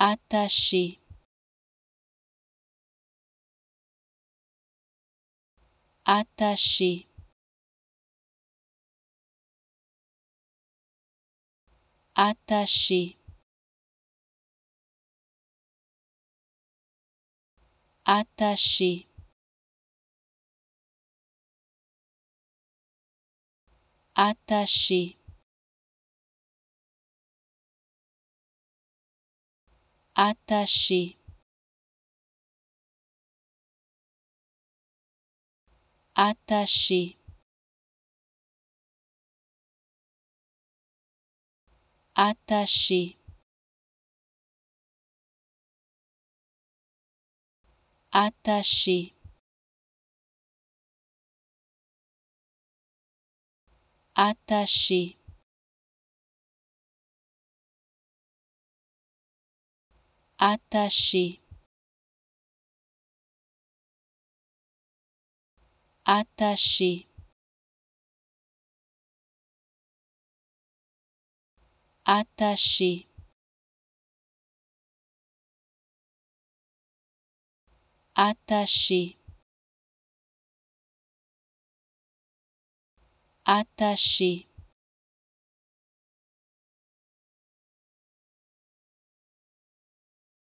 attaché. Attaché. Attaché. Attaché. Attaché attaché. Attaché. Attaché. Attaché. Attaché attaché. Attaché. Attaché. Attaché. Attaché